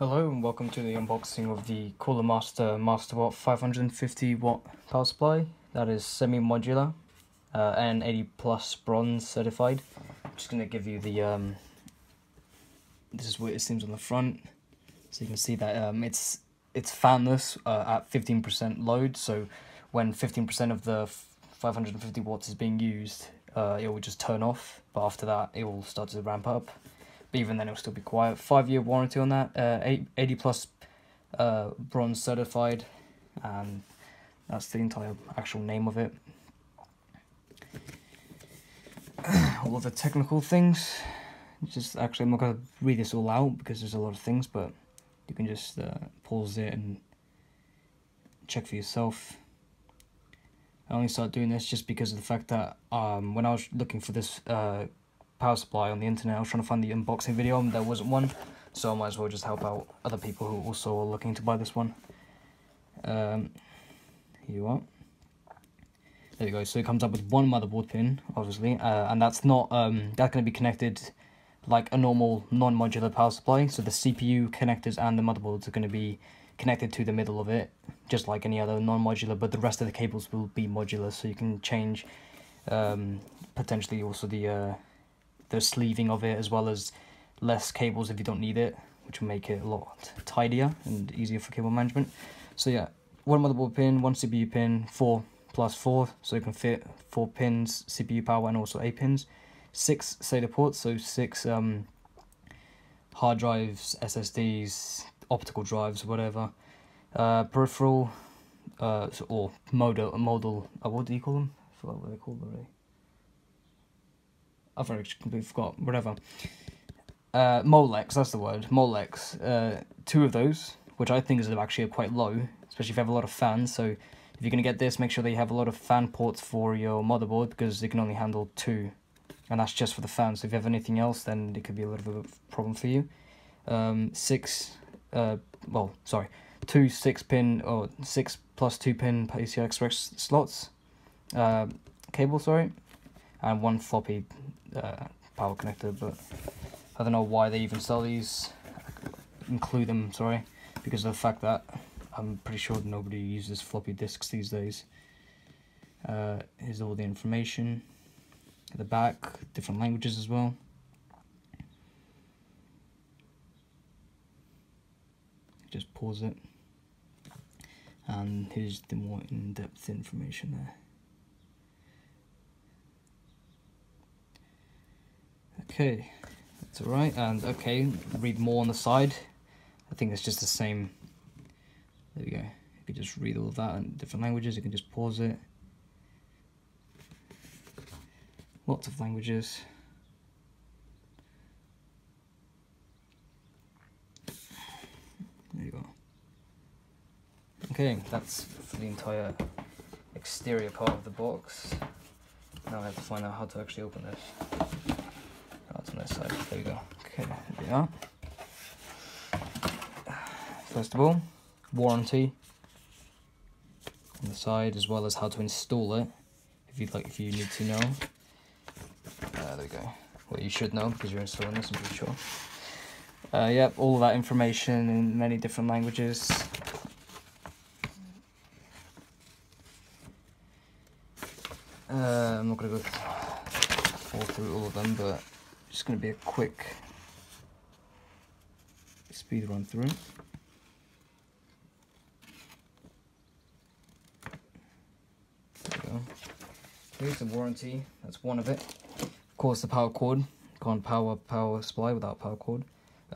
Hello and welcome to the unboxing of the Cooler Master Masterwatt 550 watt power supply. That is semi-modular uh, and 80 plus bronze certified. I'm just going to give you the, um, this is what it seems on the front. So you can see that um, it's it's fanless uh, at 15% load. So when 15% of the 550 watts is being used, uh, it will just turn off. But after that, it will start to ramp up but even then it'll still be quiet. Five year warranty on that, uh, 80 plus uh, bronze certified, and that's the entire actual name of it. all of the technical things, just actually I'm not going to read this all out because there's a lot of things, but you can just uh, pause it and check for yourself. I only started doing this just because of the fact that um, when I was looking for this uh, power supply on the internet. I was trying to find the unboxing video and there wasn't one. So I might as well just help out other people who also are looking to buy this one. Um, here you are. There you go. So it comes up with one motherboard pin, obviously, uh, and that's not um, that's going to be connected like a normal non-modular power supply. So the CPU connectors and the motherboards are going to be connected to the middle of it, just like any other non-modular. But the rest of the cables will be modular, so you can change um, potentially also the uh, the sleeving of it as well as less cables if you don't need it which will make it a lot tidier and easier for cable management. So yeah one motherboard pin one cpu pin four plus four so you can fit four pins cpu power and also eight pins. Six SATA ports so six um, hard drives ssds optical drives whatever. Uh, peripheral uh, or modal modal uh, what do you call them? I forgot what they called already I've already completely forgot, whatever. Uh, Molex, that's the word, Molex. Uh, two of those, which I think is actually quite low, especially if you have a lot of fans. So if you're going to get this, make sure that you have a lot of fan ports for your motherboard because it can only handle two. And that's just for the fans. So if you have anything else, then it could be a little bit of a problem for you. Um, six, uh, well, sorry, two six pin or six plus two pin PCI Express slots, uh, cable, sorry, and one floppy uh, power connector, but I don't know why they even sell these, include them, sorry, because of the fact that I'm pretty sure nobody uses floppy disks these days. Uh, here's all the information at the back, different languages as well. Just pause it. And here's the more in-depth information there. Okay, that's alright, and okay, read more on the side. I think it's just the same. There we go. You can just read all of that in different languages, you can just pause it. Lots of languages. There you go. Okay, that's for the entire exterior part of the box. Now I have to find out how to actually open this this side. There we go. Okay, there we are. First of all, warranty on the side, as well as how to install it, if you'd like, if you need to know. Uh, there we go. Well, you should know because you're installing this. I'm pretty sure. Uh, yep, all that information in many different languages. Uh, I'm not going to go through all of them, but just going to be a quick speed run through. Here's the warranty. That's one of it. Of course, the power cord. Can't power power supply without power cord.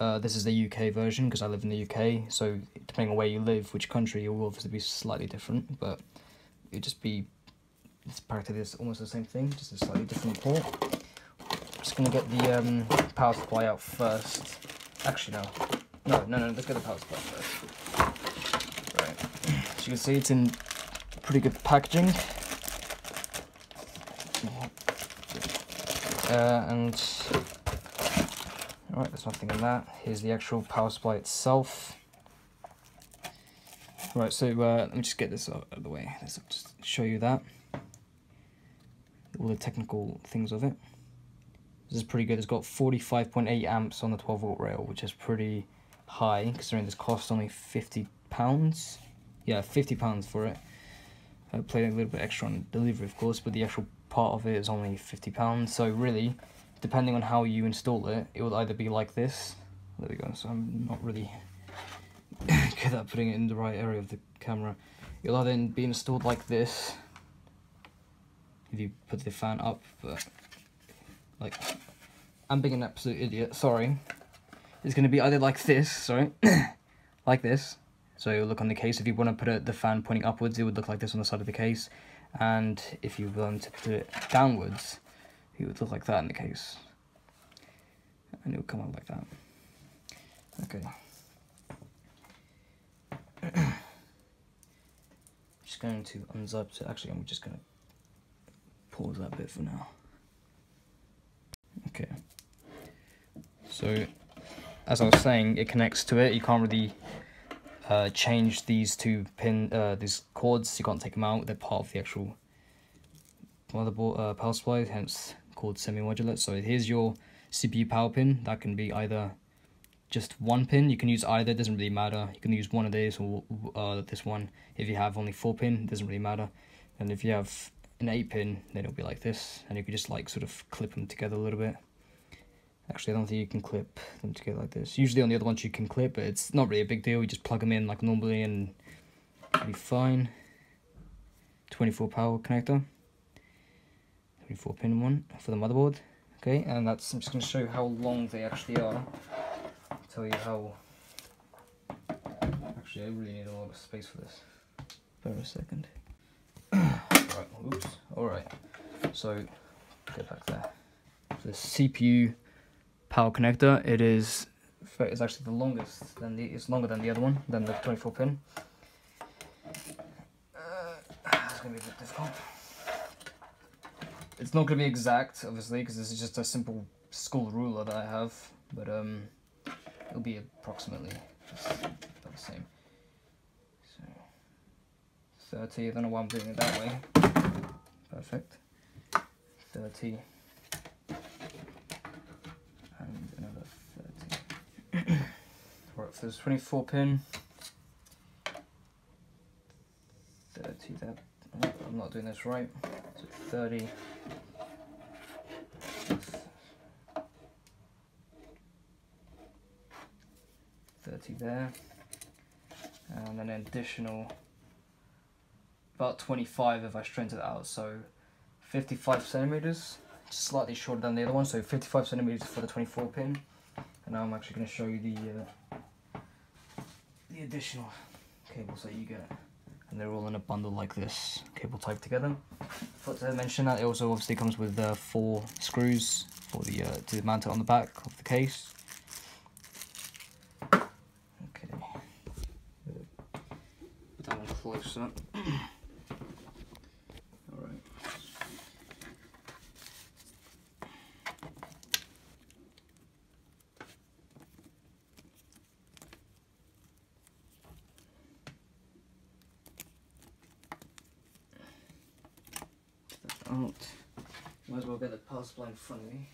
Uh, this is the UK version because I live in the UK. So depending on where you live, which country, it will obviously be slightly different. But it just be it's practically almost the same thing, just a slightly different port just gonna get the um, power supply out first. Actually, no. No, no, no, let's get the power supply first. Right. As you can see, it's in pretty good packaging. Uh, and, alright, there's nothing in that. Here's the actual power supply itself. Right, so uh, let me just get this out of the way. Let's just show you that. All the technical things of it. This is pretty good. It's got 45.8 amps on the 12 volt rail, which is pretty high considering this cost only 50 pounds. Yeah 50 pounds for it. I paid a little bit extra on delivery of course but the actual part of it is only 50 pounds. So really depending on how you install it it will either be like this. There we go. So I'm not really good at putting it in the right area of the camera. It'll either be installed like this if you put the fan up but like I'm being an absolute idiot sorry. It's going to be either like this sorry like this. So it'll look on the case. If you want to put it, the fan pointing upwards it would look like this on the side of the case. And if you want to put it downwards it would look like that in the case. And it would come out like that. Okay. Just going to unzip it actually I'm just going to pause that bit for now. Okay. So, as I was saying, it connects to it. You can't really uh, change these two pin, uh, these cords. You can't take them out. They're part of the actual motherboard uh, power supply, hence called semi-modular. So here's your CPU power pin. That can be either just one pin. You can use either. It Doesn't really matter. You can use one of these or uh, this one. If you have only four pin, doesn't really matter. And if you have an 8 pin then it'll be like this and you can just like sort of clip them together a little bit actually I don't think you can clip them together like this. Usually on the other ones you can clip but it's not really a big deal. You just plug them in like normally and be fine. 24 power connector. 24 pin one for the motherboard. Okay and that's I'm just going to show you how long they actually are. I'll tell you how actually I really need a lot of space for this. For a second. Right, oops, alright. So, get back there. the CPU power connector, it is it's actually the longest than the it's longer than the other one, than the 24 pin. Uh, it's gonna be a bit difficult. It's not gonna be exact, obviously, because this is just a simple school ruler that I have, but um, it'll be approximately just the same. 30, I don't know why I'm doing it that way. Perfect. 30. And another 30. right, so there's 24 pin. 30 there. Oh, I'm not doing this right. So 30. Thirty there, and an additional about 25 if I straighten it out, so 55 centimeters, slightly shorter than the other one, so 55 centimeters for the 24 pin. And now I'm actually going to show you the uh, the additional cables that you get, and they're all in a bundle like this, cable type together. Forgot to mention that it also obviously comes with uh, four screws for the uh, to mount it on the back of the case. Okay, put that one Might as well get the power supply in front of me.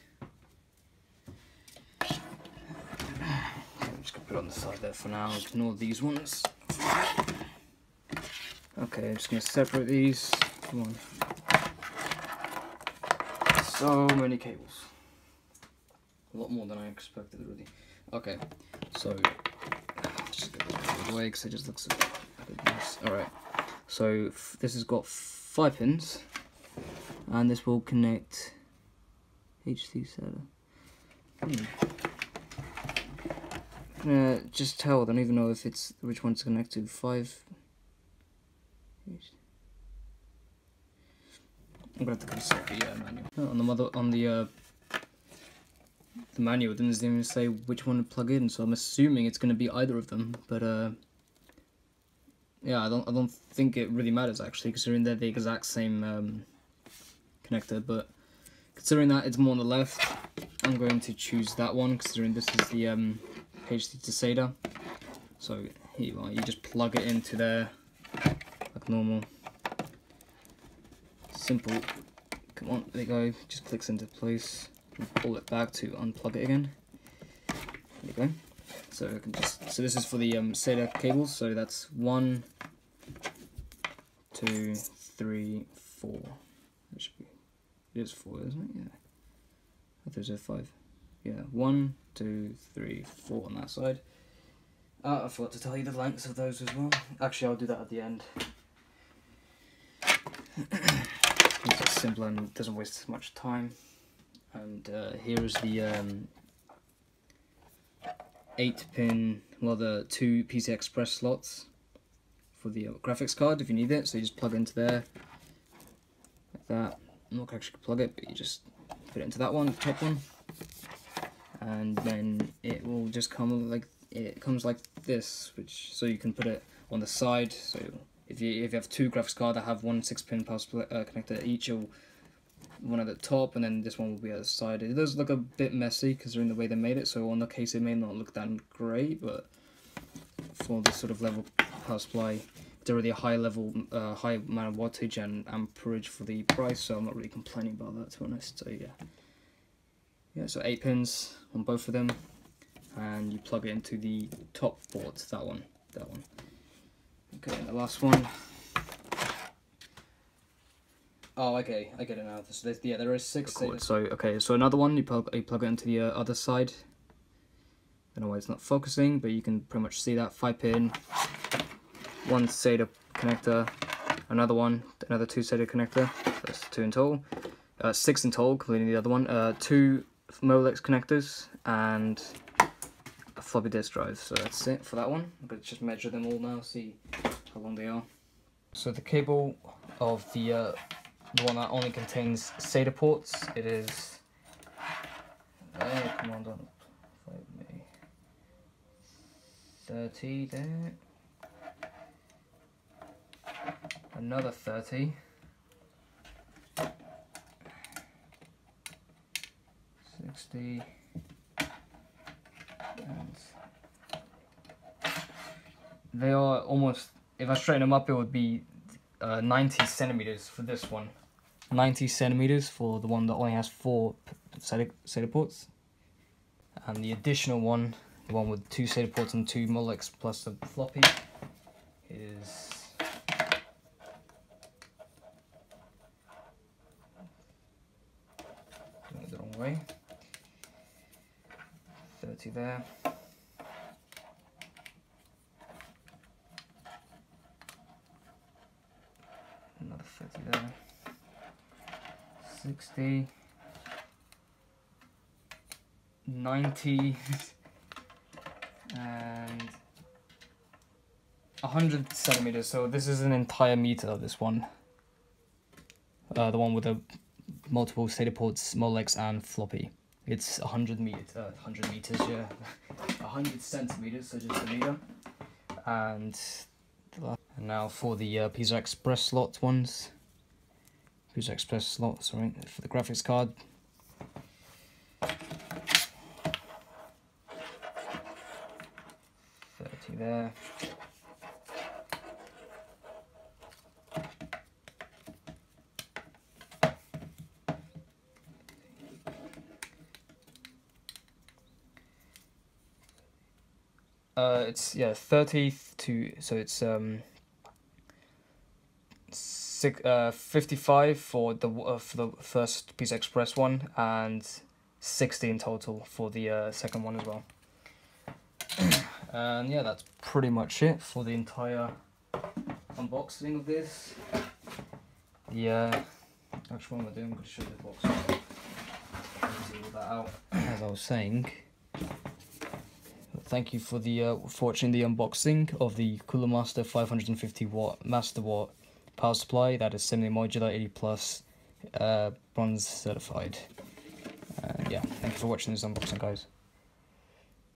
I'm just gonna put it on the side there for now, ignore these ones. Okay, I'm just gonna separate these. Come on. So many cables. A lot more than I expected really. Okay, so just get this out of the way because it just looks a bit nice. Alright, so this has got five pins and this will connect HC SATA. Hmm. just tell, I don't even know if it's which one to connect to. Five. I'm gonna have to consult the uh, manual. Oh, on the mother on the uh, the manual didn't even say which one to plug in, so I'm assuming it's gonna be either of them. But uh, yeah, I don't I don't think it really matters actually, considering they're in there the exact same um, connector, but considering that it's more on the left, I'm going to choose that one, considering this is the um, HD to SATA. So here you are, you just plug it into there, like normal. Simple. Come on, there you go, just clicks into place. pull it back to unplug it again. There you go. So I can just so this is for the um, SATA cables. So that's one, two, three, four. It. Is four, isn't it? Yeah. I thought it was five. Yeah, one, two, three, four on that side. Uh, I forgot to tell you the lengths of those as well. Actually, I'll do that at the end. it's simple and doesn't waste much time. And uh, here is the um, 8 pin, well the two PCI Express slots for the graphics card if you need it. So you just plug into there, like that. I'm not actually plug it, but you just put it into that one, top one. And then it will just come like, it comes like this, which so you can put it on the side. So if you if you have two graphics cards that have one six pin power uh, connector each, you'll one at the top and then this one will be at the side. It does look a bit messy because they're in the way they made it, so on the case it may not look that great, but for this sort of level power supply, already a high level, uh, high amount of wattage and amperage for the price, so I'm not really complaining about that to be honest, so yeah. Yeah, so 8 pins on both of them, and you plug it into the top port, that one, that one. Okay, the last one Oh, okay, I get it now. So there's, yeah, there is six. So okay, so another one you plug you plug it into the uh, other side. I don't know why it's not focusing, but you can pretty much see that five pin, one SATA connector, another one, another two SATA connector. That's two in total. Uh, six in total, completing the other one. Uh, two Molex connectors and a floppy disk drive. So that's it for that one. I'm gonna just measure them all now, see how long they are. So the cable of the uh, the one that only contains SATA ports. It is. Uh, come on, don't fight me. 30 there. Another 30. Sixty. And they are almost. If I straighten them up, it would be uh, 90 centimeters for this one. 90 centimeters for the one that only has four SATA, ports. And the additional one, the one with two SATA ports and two Molex plus the floppy, is way. 30 there. Another 30 there. 60, 90, and 100 centimeters. So this is an entire meter, this one. Uh, the one with the multiple SATA ports, Molex, and floppy. It's 100 meters, uh, 100 meters, yeah. 100 centimeters, so just a meter. And, and now for the uh, PCI Express slot ones. PCI Express slot, sorry, for the graphics card. Thirty there. Uh, it's yeah, thirty to so it's um six, uh, 55 for the uh, for the first PCI Express one and 60 in total for the uh, second one as well. and yeah, that's pretty much it for the entire unboxing of this. Yeah, actually, what am I doing? I'm going to show the box. all that out. As I was saying, thank you for the uh, watching the unboxing of the Cooler Master 550 watt Master Watt power supply that is semi modular 80 plus uh, bronze certified. Uh, yeah, thank you for watching this unboxing guys.